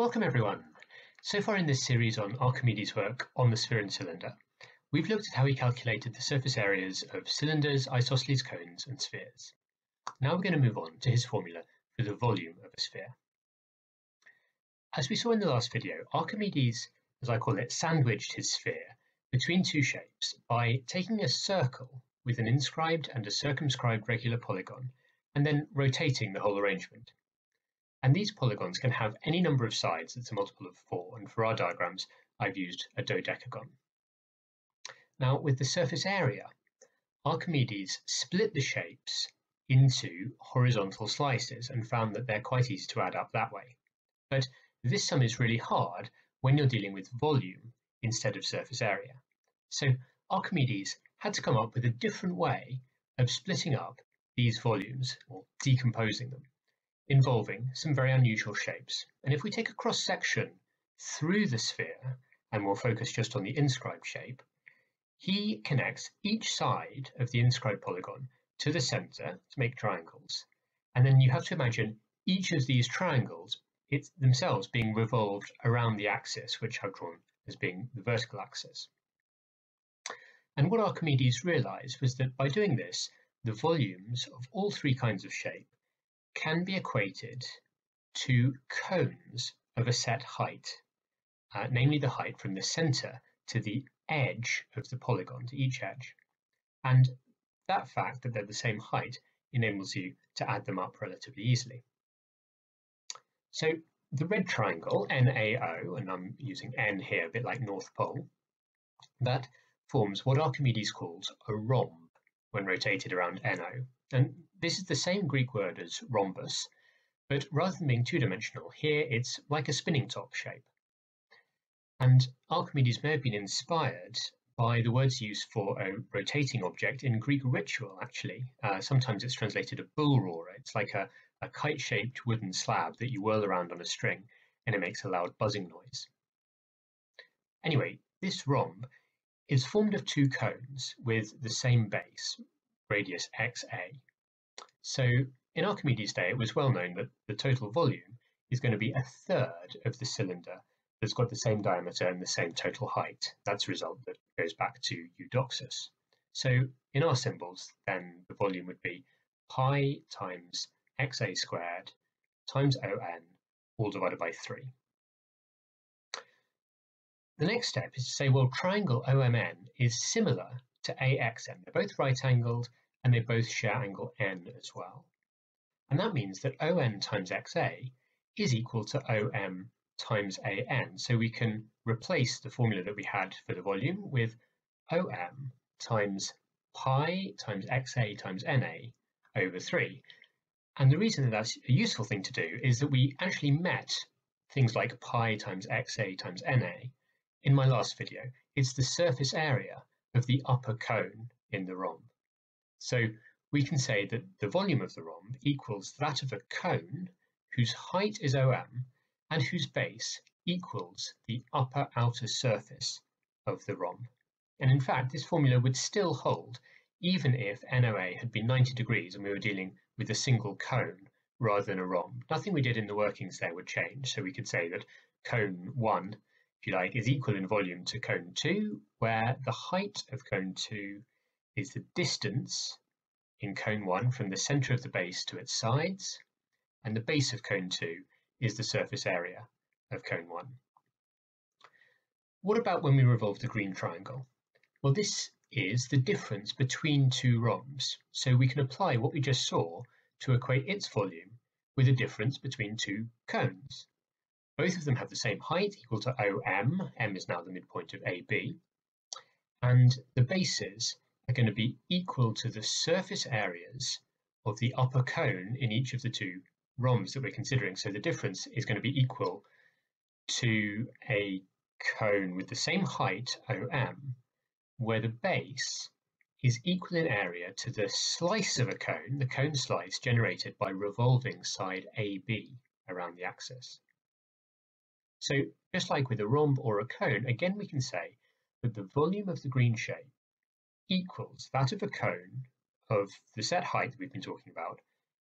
Welcome everyone. So far in this series on Archimedes' work on the sphere and cylinder, we've looked at how he calculated the surface areas of cylinders, isosceles cones and spheres. Now we're going to move on to his formula for the volume of a sphere. As we saw in the last video, Archimedes, as I call it, sandwiched his sphere between two shapes by taking a circle with an inscribed and a circumscribed regular polygon and then rotating the whole arrangement. And these polygons can have any number of sides that's a multiple of four, and for our diagrams, I've used a dodecagon. Now, with the surface area, Archimedes split the shapes into horizontal slices and found that they're quite easy to add up that way. But this sum is really hard when you're dealing with volume instead of surface area. So Archimedes had to come up with a different way of splitting up these volumes, or decomposing them involving some very unusual shapes. And if we take a cross section through the sphere, and we'll focus just on the inscribed shape, he connects each side of the inscribed polygon to the center to make triangles. And then you have to imagine each of these triangles it's themselves being revolved around the axis, which I've drawn as being the vertical axis. And what Archimedes realized was that by doing this, the volumes of all three kinds of shape can be equated to cones of a set height, uh, namely the height from the center to the edge of the polygon, to each edge. And that fact that they're the same height enables you to add them up relatively easily. So the red triangle, NAO, and I'm using N here, a bit like North Pole, that forms what Archimedes calls a rhomb when rotated around NO. And this is the same Greek word as rhombus, but rather than being two-dimensional, here it's like a spinning top shape. And Archimedes may have been inspired by the word's used for a rotating object in Greek ritual, actually. Uh, sometimes it's translated a bull roarer. It's like a, a kite-shaped wooden slab that you whirl around on a string, and it makes a loud buzzing noise. Anyway, this rhomb is formed of two cones with the same base, radius xa. So in Archimedes' day, it was well known that the total volume is going to be a third of the cylinder that's got the same diameter and the same total height. That's a result that goes back to Eudoxus. So in our symbols, then the volume would be pi times xa squared times on all divided by 3. The next step is to say, well, triangle OMN is similar to AXN. They're both right-angled and they both share angle n as well. And that means that ON times XA is equal to OM times AN. So we can replace the formula that we had for the volume with OM times pi times XA times NA over 3. And the reason that that's a useful thing to do is that we actually met things like pi times XA times NA in my last video. It's the surface area of the upper cone in the rhomb. So we can say that the volume of the rhomb equals that of a cone whose height is OM and whose base equals the upper outer surface of the rhomb. And in fact, this formula would still hold even if NOA had been 90 degrees and we were dealing with a single cone rather than a rhomb. Nothing we did in the workings there would change. So we could say that cone 1, if you like, is equal in volume to cone 2, where the height of cone 2 is the distance in cone 1 from the centre of the base to its sides, and the base of cone 2 is the surface area of cone 1. What about when we revolve the green triangle? Well, this is the difference between two rhombs, so we can apply what we just saw to equate its volume with the difference between two cones. Both of them have the same height, equal to OM, M is now the midpoint of AB, and the bases are going to be equal to the surface areas of the upper cone in each of the two rhombs that we're considering. So the difference is going to be equal to a cone with the same height, OM, where the base is equal in area to the slice of a cone, the cone slice generated by revolving side AB around the axis. So just like with a rhomb or a cone, again we can say that the volume of the green shape equals that of a cone of the set height that we've been talking about,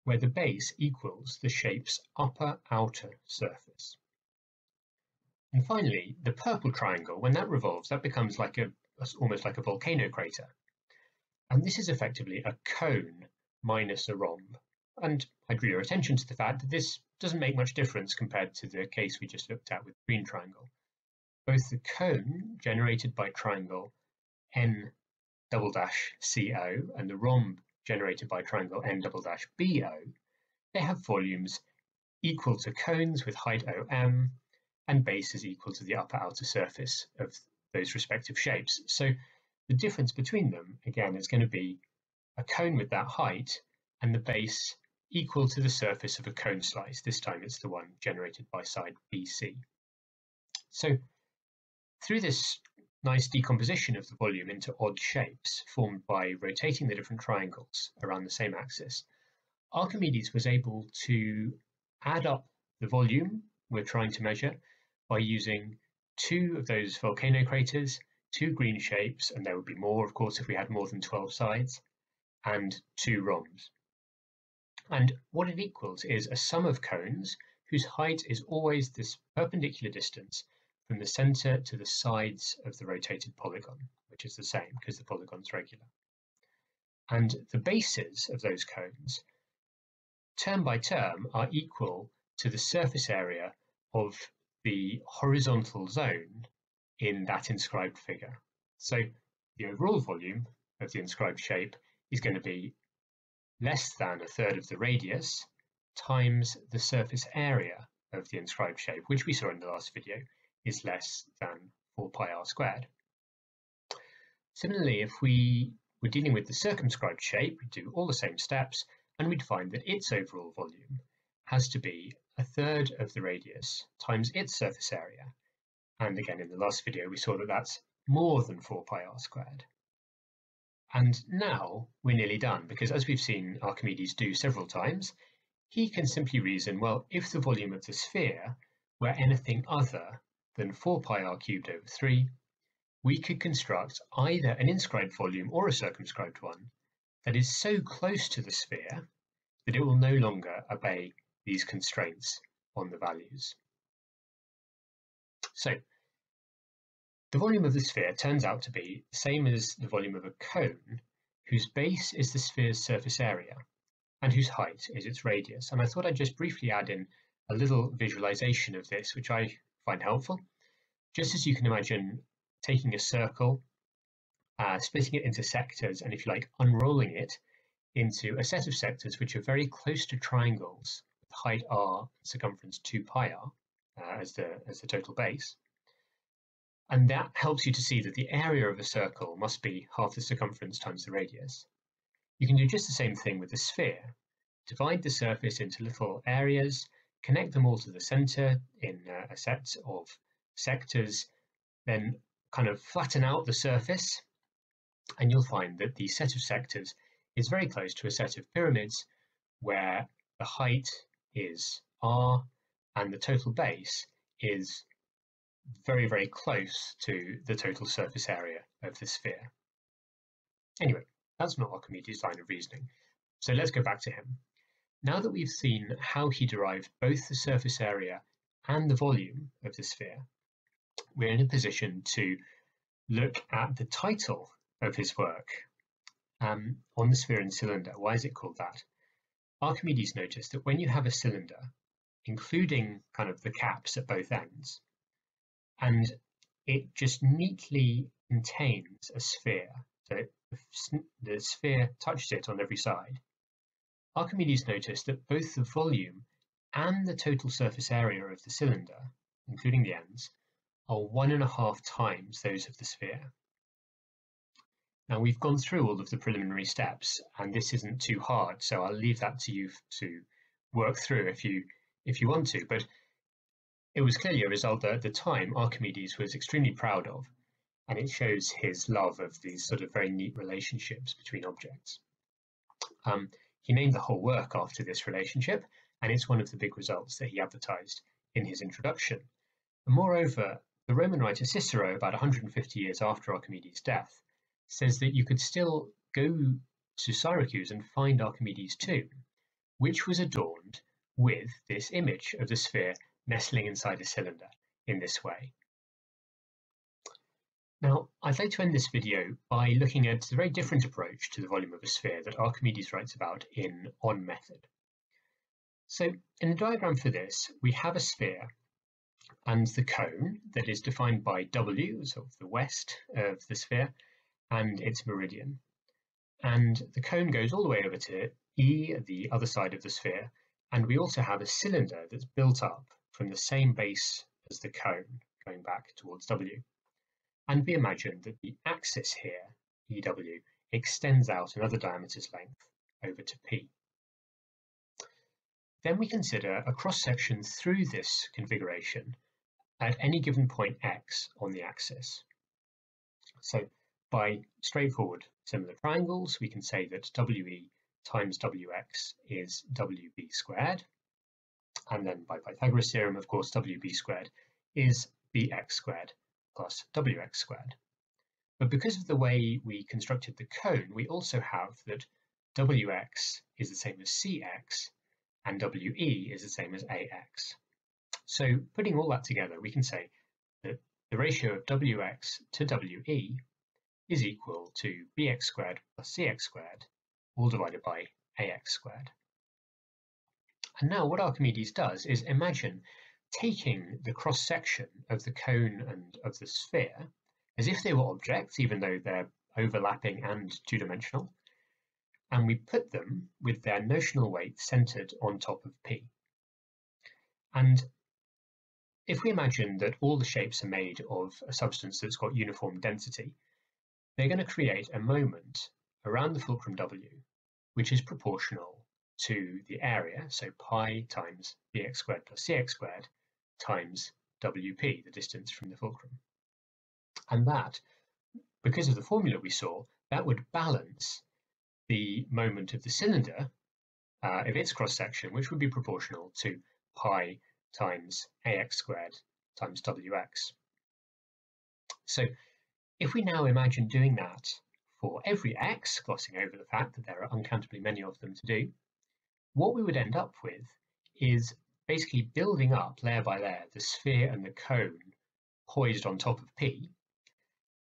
where the base equals the shape's upper outer surface. And finally, the purple triangle, when that revolves, that becomes like a almost like a volcano crater. And this is effectively a cone minus a rhomb. And I drew your attention to the fact that this doesn't make much difference compared to the case we just looked at with the green triangle. Both the cone generated by triangle n double dash CO and the rhomb generated by triangle n double dash BO, they have volumes equal to cones with height OM and bases equal to the upper outer surface of those respective shapes. So the difference between them, again, is going to be a cone with that height and the base equal to the surface of a cone slice. This time it's the one generated by side BC. So through this nice decomposition of the volume into odd shapes formed by rotating the different triangles around the same axis, Archimedes was able to add up the volume we're trying to measure by using two of those volcano craters, two green shapes, and there would be more, of course, if we had more than 12 sides, and two rhombs. And what it equals is a sum of cones whose height is always this perpendicular distance from the center to the sides of the rotated polygon, which is the same because the polygon's regular. And the bases of those cones, term by term, are equal to the surface area of the horizontal zone in that inscribed figure. So the overall volume of the inscribed shape is going to be less than a third of the radius times the surface area of the inscribed shape, which we saw in the last video, is less than 4 pi r squared. Similarly, if we were dealing with the circumscribed shape, we'd do all the same steps, and we'd find that its overall volume has to be a third of the radius times its surface area. And again, in the last video, we saw that that's more than 4 pi r squared. And now we're nearly done, because as we've seen Archimedes do several times, he can simply reason, well, if the volume of the sphere were anything other than 4 pi r cubed over 3, we could construct either an inscribed volume or a circumscribed one that is so close to the sphere that it will no longer obey these constraints on the values. So the volume of the sphere turns out to be the same as the volume of a cone whose base is the sphere's surface area and whose height is its radius. And I thought I'd just briefly add in a little visualization of this, which I find helpful. Just as you can imagine taking a circle, uh, splitting it into sectors, and if you like, unrolling it into a set of sectors which are very close to triangles with height r, circumference 2 pi r uh, as, the, as the total base. And that helps you to see that the area of a circle must be half the circumference times the radius. You can do just the same thing with the sphere. Divide the surface into little areas, connect them all to the center in uh, a set of sectors, then kind of flatten out the surface, and you'll find that the set of sectors is very close to a set of pyramids where the height is r and the total base is very, very close to the total surface area of the sphere. Anyway, that's not Archimedes' line of reasoning. So let's go back to him. Now that we've seen how he derived both the surface area and the volume of the sphere, we're in a position to look at the title of his work um, on the sphere and cylinder. Why is it called that? Archimedes noticed that when you have a cylinder, including kind of the caps at both ends, and it just neatly contains a sphere, so the sphere touches it on every side. Archimedes noticed that both the volume and the total surface area of the cylinder, including the ends, are one and a half times those of the sphere. Now we've gone through all of the preliminary steps and this isn't too hard, so I'll leave that to you to work through if you if you want to, but it was clearly a result that at the time Archimedes was extremely proud of, and it shows his love of these sort of very neat relationships between objects. Um, he named the whole work after this relationship, and it's one of the big results that he advertised in his introduction. And moreover, the Roman writer Cicero, about 150 years after Archimedes' death, says that you could still go to Syracuse and find Archimedes' tomb, which was adorned with this image of the sphere nestling inside a cylinder. in this way. Now, I'd like to end this video by looking at a very different approach to the volume of a sphere that Archimedes writes about in On Method. So in the diagram for this, we have a sphere and the cone that is defined by W, of the west of the sphere, and its meridian. And the cone goes all the way over to E, the other side of the sphere, and we also have a cylinder that's built up from the same base as the cone, going back towards W. And we imagine that the axis here, EW, extends out another diameter's length over to P. Then we consider a cross-section through this configuration at any given point x on the axis. So by straightforward similar triangles, we can say that WE times WX is WB squared. And then by Pythagoras theorem, of course, WB squared is BX squared plus wx squared. But because of the way we constructed the cone, we also have that wx is the same as cx and we is the same as ax. So putting all that together, we can say that the ratio of wx to we is equal to bx squared plus cx squared, all divided by ax squared. And now what Archimedes does is imagine taking the cross section of the cone and of the sphere as if they were objects, even though they're overlapping and two-dimensional, and we put them with their notional weight centered on top of P. And if we imagine that all the shapes are made of a substance that's got uniform density, they're going to create a moment around the fulcrum W, which is proportional to the area, so pi times bx squared plus cx squared, times WP, the distance from the fulcrum. And that, because of the formula we saw, that would balance the moment of the cylinder uh, of its cross-section, which would be proportional to pi times ax squared times wx. So if we now imagine doing that for every x, glossing over the fact that there are uncountably many of them to do, what we would end up with is basically building up layer by layer the sphere and the cone poised on top of P,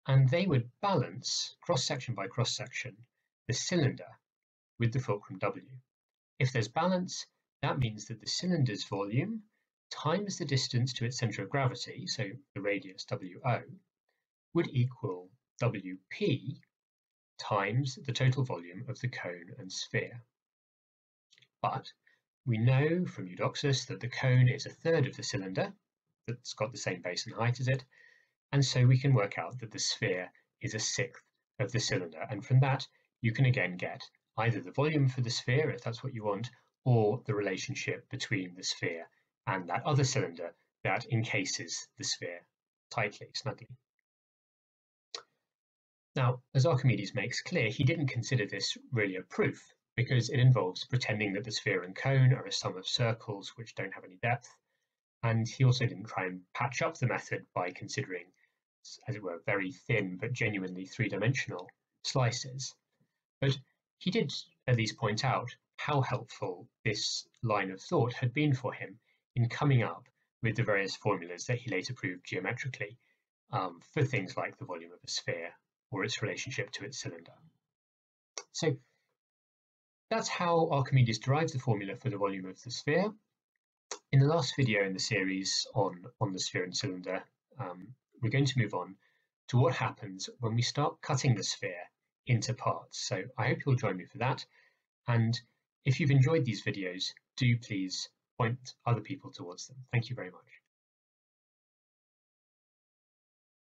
and they would balance cross section by cross section the cylinder with the fulcrum W. If there's balance, that means that the cylinder's volume times the distance to its center of gravity, so the radius WO, would equal WP times the total volume of the cone and sphere. But we know from Eudoxus that the cone is a third of the cylinder that's got the same base and height as it, and so we can work out that the sphere is a sixth of the cylinder, and from that you can again get either the volume for the sphere, if that's what you want, or the relationship between the sphere and that other cylinder that encases the sphere tightly, snugly. Now, as Archimedes makes clear, he didn't consider this really a proof, because it involves pretending that the sphere and cone are a sum of circles which don't have any depth. And he also didn't try and patch up the method by considering, as it were, very thin but genuinely three-dimensional slices. But he did at least point out how helpful this line of thought had been for him in coming up with the various formulas that he later proved geometrically um, for things like the volume of a sphere or its relationship to its cylinder. So that's how Archimedes derives the formula for the volume of the sphere. In the last video in the series on, on the sphere and cylinder, um, we're going to move on to what happens when we start cutting the sphere into parts. So I hope you'll join me for that. And if you've enjoyed these videos, do please point other people towards them. Thank you very much.